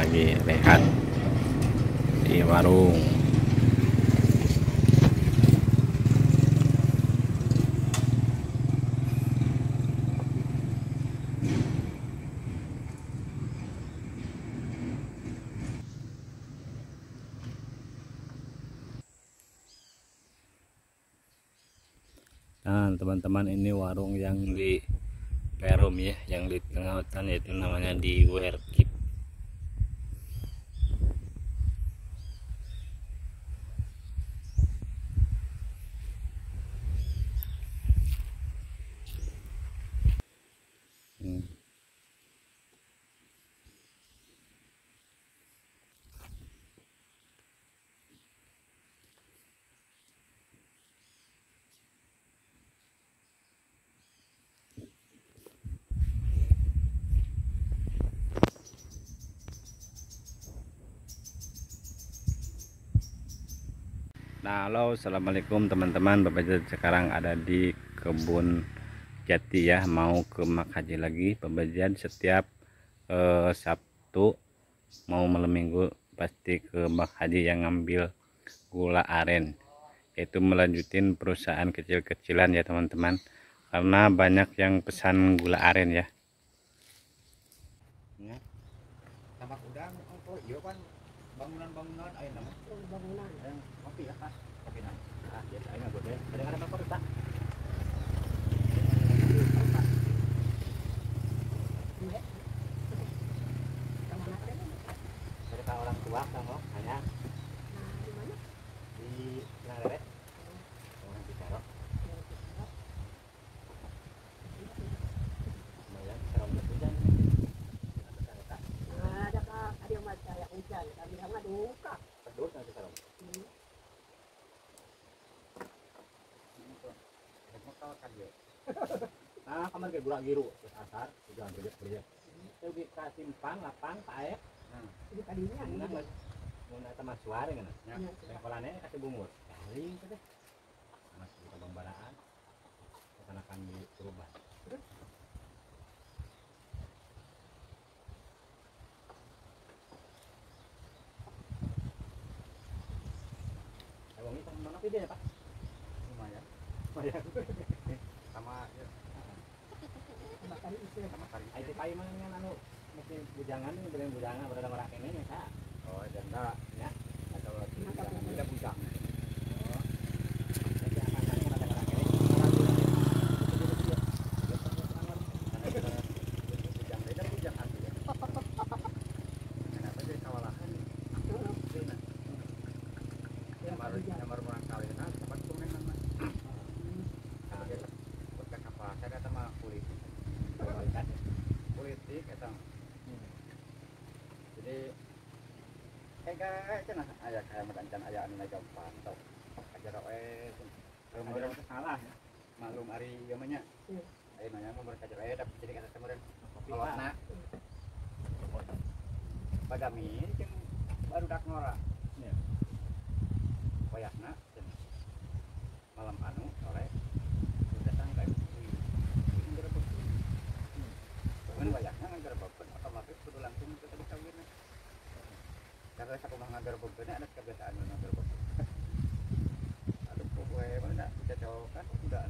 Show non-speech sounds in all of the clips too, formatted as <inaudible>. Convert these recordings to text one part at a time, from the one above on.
lagi rehat di warung Nah, teman-teman ini warung yang di Perum ya, yang di tengah hutan yaitu namanya di Werkip. Nah, halo, assalamualaikum teman-teman. Bapak sekarang ada di kebun jati ya, mau ke Makaji lagi. Pembagian setiap eh, Sabtu mau malam minggu pasti ke Makaji yang ngambil gula aren. Yaitu melanjutin perusahaan kecil-kecilan ya teman-teman. Karena banyak yang pesan gula aren ya. tambak udang oh iya kan bangunan-bangunan ayo nama bangunan yang kopi ya kan kopi ah biasa ayo kadang-kadang apa tak ke mana teh mereka orang tua kamu hanya nah di mana di Nangret orang bicara lumayan serem hujan nah ada kak ada yang kan dia nah kamar kayak gula giru asar berjek berjek itu kita simpang lapang paek di tadinya Nah, mau nata mas suara kan? Ya. Sekolahnya kasih bungur. Kali itu deh. Mas kita bambaraan. Kesanakan di perubahan. Sama mana dia ya pak? Lumayan. Lumayan. sama ya, bahkan itu sama kari. Itu kayu mana yang anu mesti bujangan ini beli bujangan berada merak ini ya kak. Oh dan enggak ya. Atau tidak bujang. Oh. Jadi akan kan ada merak ini. Bujang beda bujang hati ya. Kenapa jadi kawalahan? Cina. Yang baru yang baru orang kali nah tempat komen nama. Nah, dia bukan apa? Saya kata mah politik. Politik kata. Jadi kayak kayak cenah ayah kayak medancan ayah anu naga pantau. Ajar we ada salah ya. Maklum hari namanya. Iya. Ayo nanya mau berkajar we dapat jadi kata kemudian Kopi, kalau nak Padami jeung baru dak ngora. Iya. Cenah. malam anu langsung ke tadi kawin. Karena saku mah ngagerebek ada kebiasaan ngagerebek aduh kok gue mana kita cowokan udah.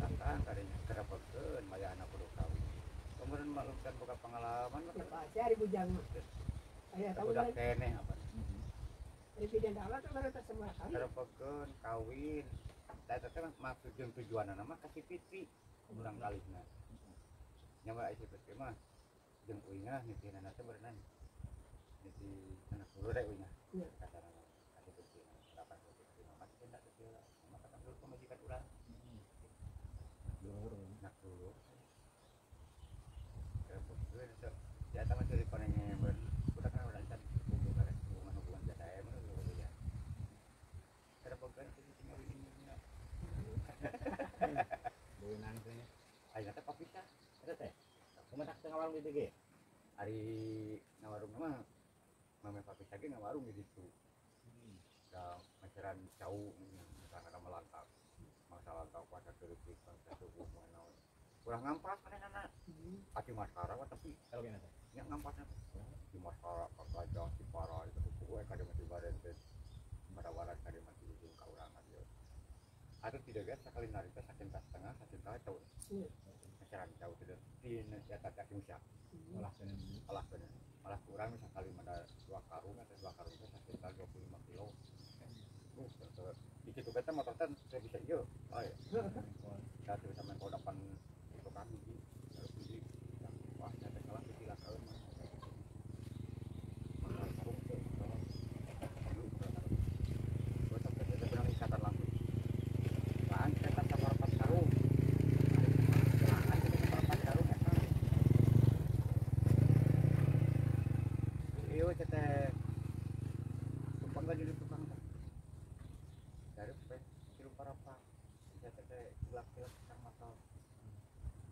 Lantang kadinya gerebek wayahna kudu kawin. Kemudian maklumkan buka pengalaman di bujang ayah tahu kan kene apa? Di bidang dalam kan baru semua kali Terpekeun kawin. Saya teteh maksud jeung tujuanna nama kasih fitri. Urang kalihna. Nyawa isi mah jeung uingna nitihna teh berenang. Niti anak dulu deh uingna. Iya. Kasar nama kasih fitri. Kapan fitri mah masih tidak kecil. Maka kan dulu pemajikan urang. Nak dulu. Terpekeun sok. Ya sama curi konenya ber. Udah kan udah can hubungan hubungan hubungan jasa ya mana dulu ya. Terpekeun itu tinggal ini. Beunang teh. Ayo teh kopi teh. Eta teh. Kumaha teh ngawarung di DG. Ari ngawarung mah mame papi teh ngawarung di situ. Da maceran jauh karena melantak. Masa lantak pada kritik bangsa tubuh mana. kurang ngampas mana nana ati maskara wa tapi Kalau gimana? nya ngampasnya di maskara ka gajah si para itu kuku ka dia masih badan teh pada waran ka dia masih ujung ka urang dia atau tidak kan sekali narik teh sakin tas tengah masyarakat jauh tidak di ya tak tak musyak Olah dengan malah bener malah kurang sekali ada dua karung atau dua karung itu sakit kali 25 kilo. Terus. di situ beta motor kan saya bisa iya oh ya tuh sama kalau depan itu kami di harus di wah saya teh kalah kecil kalau mahal karung tuh gue sampai saya bilang ikatan langsung kan saya tak sabar pas karung Jangan kita sabar pas karung ya kan Iyo kita tumpang gak jadi tukang kan dari pe kilo para pak kita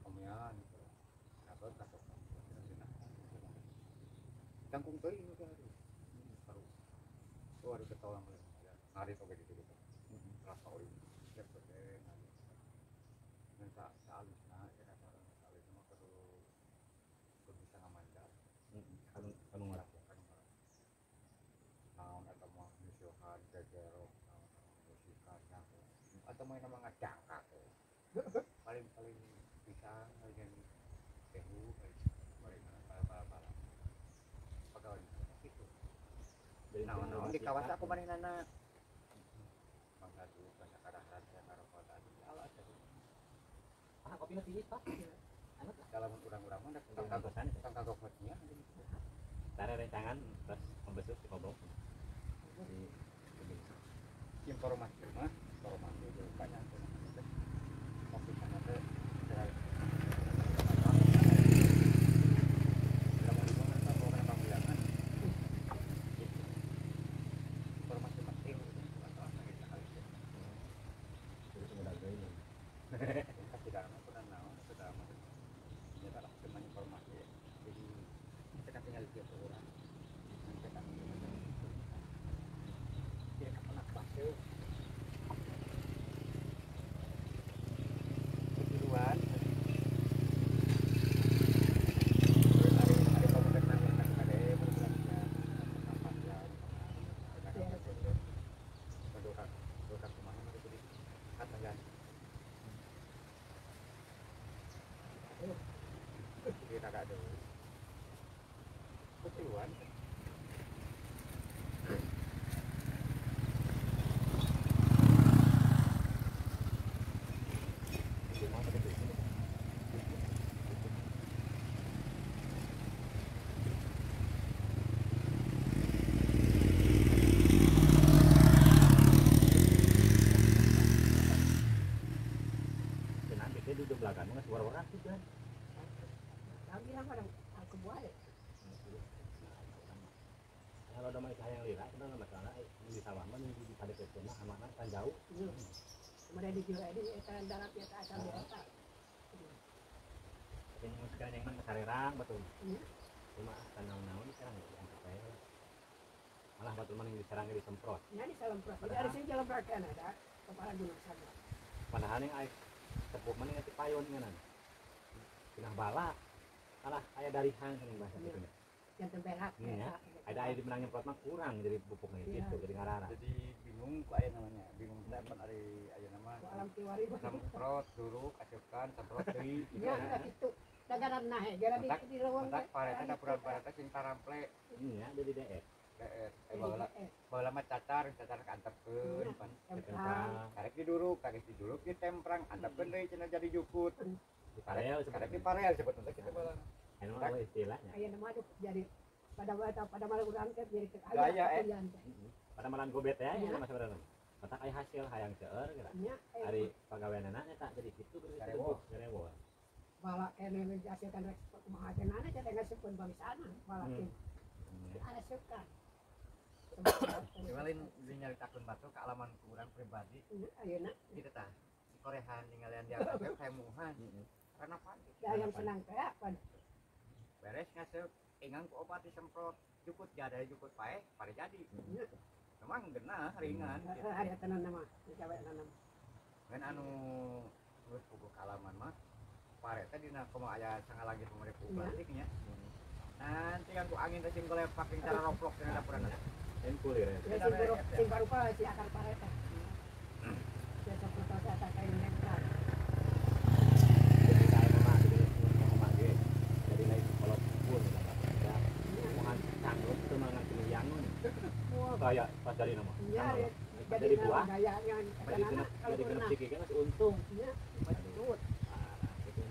komian gitu cangkung tuh ini kan baru tuh ada ketahuan mulai gitu gitu. Rasa oli siap pakai dan tak nah ya orang cuma perlu perlu bisa ngamandar Kalung kalung orang. naon atau mau jajero musikan atau main nama ngajangka tuh paling paling bisa dengan tehu paling bala bala pegawai itu naon naon di kawasan aku mana nana. Bangga tuh bahasa kadaharan saya karo kota di ala aja Ah, kopi nanti Pak. dalam kurang-kurang mana Tentang tentang kagosan. tentang kagoknya Tara rencangan terus membesuk di. Di informasi mah informasi banyak tuh waktu sana teh saya informasi penting masalah sakit sekali terus mudah gaya. kasih dalam aku dan naon sudah masuk ini adalah cuma informasi jadi kita kan tinggal di orang kita kan dia kan pernah baca kejuruan terus ada ada komunitas nang ada programnya apa ya ada ada Jadi kata kan kita kagak ada keperluan Cuma pada itu. Kenapa dia duduk belakang nggak suara orang tuh kan? Kami bilang pada aku buat ya. Lira, kita nggak masalah. eh, Di sawah mana di pada kecil amanah kan jauh. Kemudian di etan darat ya tak asal biasa. Tapi yang sekarang yang mana sarerang betul. Iya. Cuma tanam-naun sekarang ya yang saya. Malah betul mana yang diserang disemprot. Nah di salam pras. Jadi ada sini jalan perhatian ada kepala gunung sana. Padahal yang air tepuk mana yang payon kan. Pinah bala. Kalah ayah dari hang kan yang bahasa Iya. itu. Yang temperat. Iya. Ada air di menang nyemprot mah kurang jadi pupuknya Iya. gitu jadi ngarara. jadi bingung kok aya namanya bingung saya pan ada aya nama Alam tiwari. semprot dulu kasupkan semprot deui <laughs> gitu Ya ya itu. Dagaran nah, gara di di lawang. mentak pareta dapur pareta sing tarample Iya, dari DR. daer eh baheula baheula mah cacar cacar kaantepkeun pan karek diduruk karek diduruk di temprang antepkeun deui cenah jadi jukut Di Parel karek di parel sebetulnya kita baheula apa istilahnya. Ayah nama jadi pada pada pada malam urang teh jadi ke Gaya, eh. Pada malam gobet ya, Iya. ya mas sebenarnya. Matak aya hasil hayang seueur kira. Hari pegawai anak tak jadi gitu Garewo. Garewo. bala kene dihasilkan reksport kumaha teh nana teh tengah sepun bangsa bala Hmm. teh Hmm. ada suka. Kemarin nyari takun batu ke alaman kurang pribadi Ayeuna kita tah di Koreaan ningalian dia kayak muhan karena panik da yang senang teh apa? beres ngasih ingang ku obat disemprot jukut gak ada jukut pae pada jadi memang genah ringan gitu. Hari tenan nama, cewek tenan. kan anu terus pukul kalaman mah pare teh dina komo aya sangalagi pamari Iya. plastiknya nanti kan ku angin teh cing golepak yang cara roplok yang dapuran Yang kulir ya. Sing baru pa si akar pare teh. Ya seperti saya tak kayak nektar. Jadi saya mah jadi mah ge. Jadi lain kalau pun ya. Mohan canggung itu mah ngasih yang Wah, kayak pas dari nama. iya ya. Jadi buah. Jadi kena kalau jadi kena sikit kan untung. iya betul. Ah, gitu.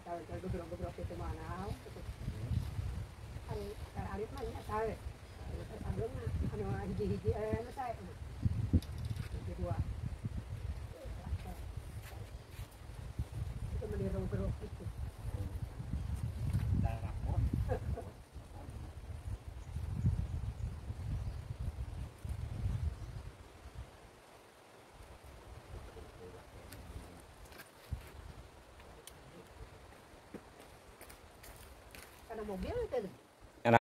Kalau gebrok-gebrok itu mana. Ari arit mah nya sae. Sebelumnya anu hiji-hiji eh sae. Hiji dua. Itu meniru-gerok itu. dan rapor Karena mobil itu